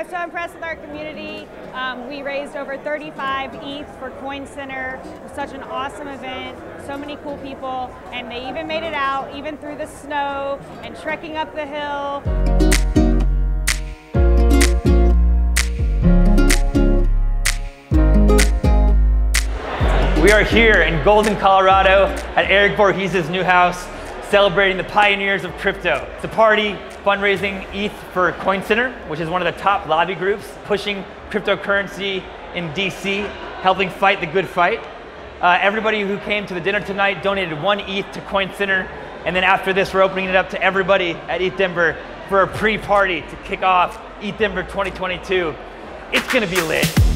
Was so impressed with our community. Um, we raised over 35 ETH for Coin Center. It was such an awesome event. So many cool people, and they even made it out, even through the snow and trekking up the hill. We are here in Golden, Colorado at Erik Voorhees' new house celebrating the pioneers of crypto. It's a party fundraising ETH for Coin Center, which is one of the top lobby groups pushing cryptocurrency in DC, helping fight the good fight. Uh, everybody who came to the dinner tonight donated one ETH to Coin Center, and then after this, we're opening it up to everybody at ETH Denver for a pre-party to kick off ETH Denver 2022. It's gonna be lit.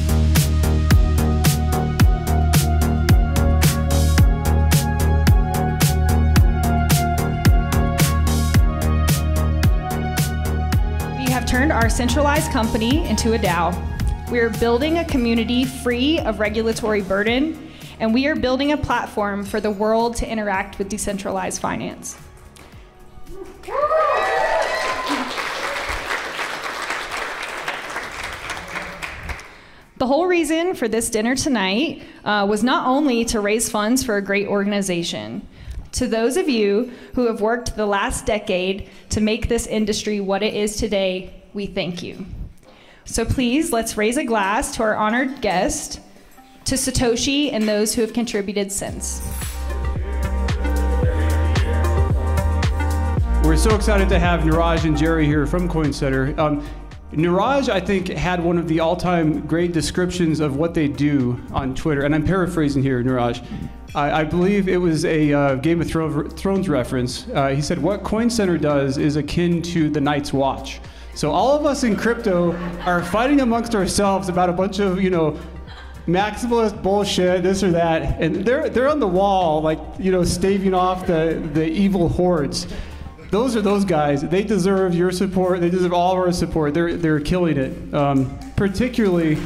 Turned our centralized company into a DAO. We are building a community free of regulatory burden, and we are building a platform for the world to interact with decentralized finance. The whole reason for this dinner tonight uh, was not only to raise funds for a great organization, to those of you who have worked the last decade to make this industry what it is today, we thank you. So please, let's raise a glass to our honored guest, to Satoshi, and those who have contributed since. We're so excited to have Niraj and Jerry here from Coin Center. Um, Niraj, I think, had one of the all-time great descriptions of what they do on Twitter, and I'm paraphrasing here, Niraj. I, I believe it was a uh, Game of Thrones reference. Uh, he said, "What Coin Center does is akin to the Night's Watch." So all of us in crypto are fighting amongst ourselves about a bunch of, you know, maximalist bullshit, this or that, and they're they're on the wall, like you know, staving off the the evil hordes. Those are those guys. They deserve your support. They deserve all of our support. They're they're killing it, um, particularly.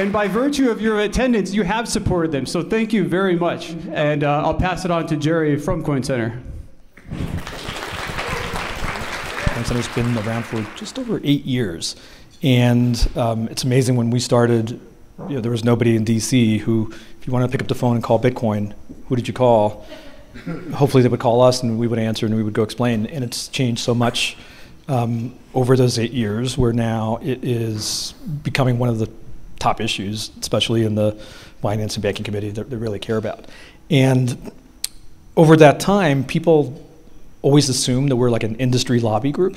And by virtue of your attendance, you have supported them. So thank you very much. And uh, I'll pass it on to Jerry from Coin Center. Coin Center's been around for just over eight years. And um, it's amazing when we started, you know, there was nobody in DC who, if you wanted to pick up the phone and call Bitcoin, who did you call? Hopefully they would call us and we would answer and we would go explain. And it's changed so much um, over those eight years where now it is becoming one of the top issues, especially in the finance and banking committee that they really care about. And over that time, people always assume that we're like an industry lobby group,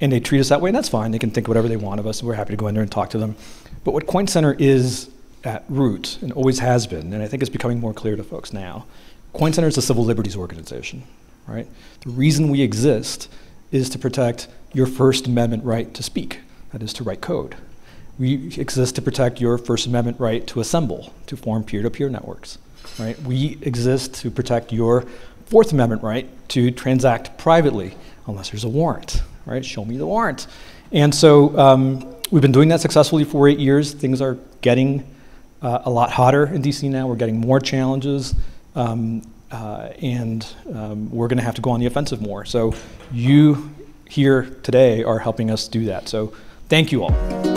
and they treat us that way, and that's fine. They can think whatever they want of us, and we're happy to go in there and talk to them. But what Coin Center is at root, and always has been, and I think it's becoming more clear to folks now, Coin Center is a civil liberties organization, right? The reason we exist is to protect your First Amendment right to speak, that is to write code we exist to protect your First Amendment right to assemble, to form peer-to-peer networks. Right? We exist to protect your Fourth Amendment right to transact privately, unless there's a warrant. Right? Show me the warrant. And so um, we've been doing that successfully for eight years. Things are getting uh, a lot hotter in DC now. We're getting more challenges. Um, uh, and um, we're going to have to go on the offensive more. So you here today are helping us do that. So thank you all.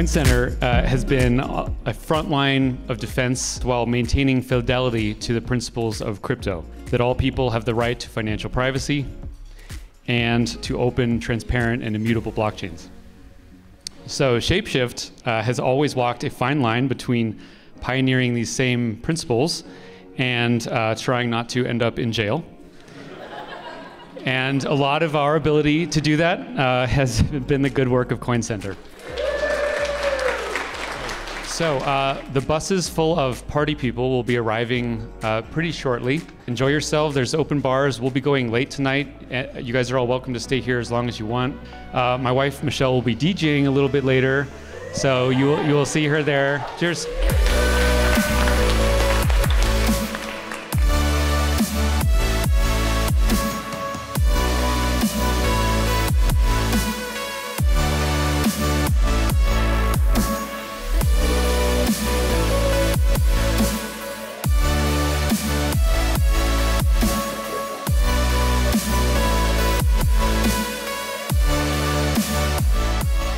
Coin Center uh, has been a front line of defense while maintaining fidelity to the principles of crypto that all people have the right to financial privacy and to open, transparent, and immutable blockchains. So, Shapeshift uh, has always walked a fine line between pioneering these same principles and uh, trying not to end up in jail. and a lot of our ability to do that uh, has been the good work of Coin Center. So, uh, the buses full of party people will be arriving uh, pretty shortly. Enjoy yourself. There's open bars. We'll be going late tonight. Uh, you guys are all welcome to stay here as long as you want. Uh, my wife, Michelle, will be DJing a little bit later. So, you, you will see her there. Cheers.